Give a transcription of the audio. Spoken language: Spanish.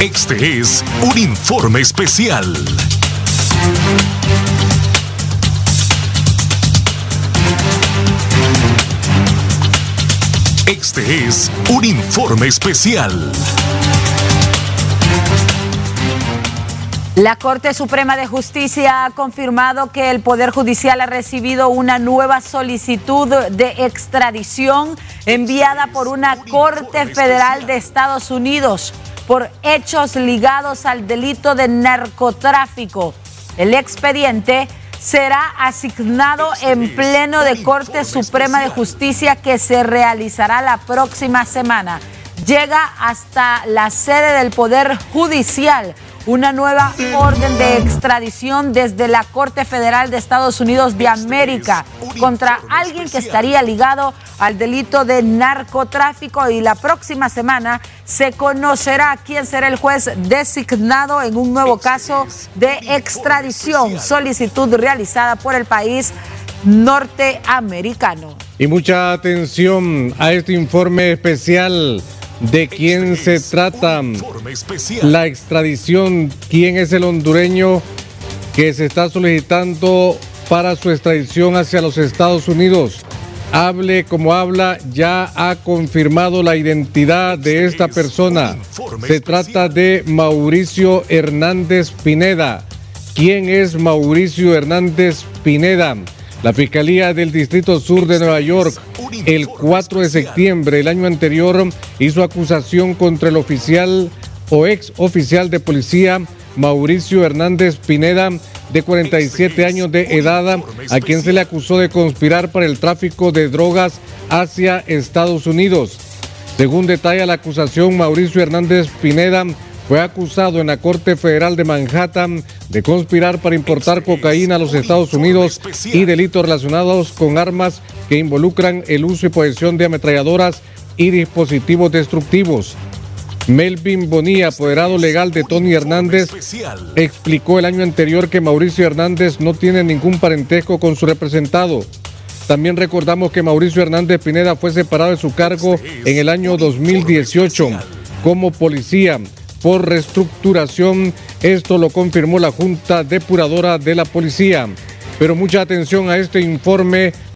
Este es un informe especial. Este es un informe especial. La Corte Suprema de Justicia ha confirmado que el Poder Judicial ha recibido una nueva solicitud de extradición enviada por una Corte Federal de Estados Unidos por hechos ligados al delito de narcotráfico. El expediente será asignado en pleno de Corte Suprema de Justicia que se realizará la próxima semana. Llega hasta la sede del Poder Judicial una nueva orden de extradición desde la Corte Federal de Estados Unidos de América contra alguien que estaría ligado al delito de narcotráfico y la próxima semana se conocerá quién será el juez designado en un nuevo caso de extradición, solicitud realizada por el país norteamericano. Y mucha atención a este informe especial de quién se trata la extradición, quién es el hondureño que se está solicitando para su extradición hacia los Estados Unidos. Hable como habla, ya ha confirmado la identidad de esta persona. Se trata de Mauricio Hernández Pineda. ¿Quién es Mauricio Hernández Pineda? La Fiscalía del Distrito Sur de Nueva York el 4 de septiembre del año anterior hizo acusación contra el oficial o ex oficial de policía Mauricio Hernández Pineda, de 47 años de edad, a quien se le acusó de conspirar para el tráfico de drogas hacia Estados Unidos. Según detalla la acusación, Mauricio Hernández Pineda fue acusado en la Corte Federal de Manhattan de conspirar para importar cocaína a los Estados Unidos y delitos relacionados con armas que involucran el uso y posesión de ametralladoras y dispositivos destructivos. Melvin Bonilla, apoderado legal de Tony Hernández, explicó el año anterior que Mauricio Hernández no tiene ningún parentesco con su representado. También recordamos que Mauricio Hernández Pineda fue separado de su cargo en el año 2018 como policía por reestructuración. Esto lo confirmó la Junta Depuradora de la Policía. Pero mucha atención a este informe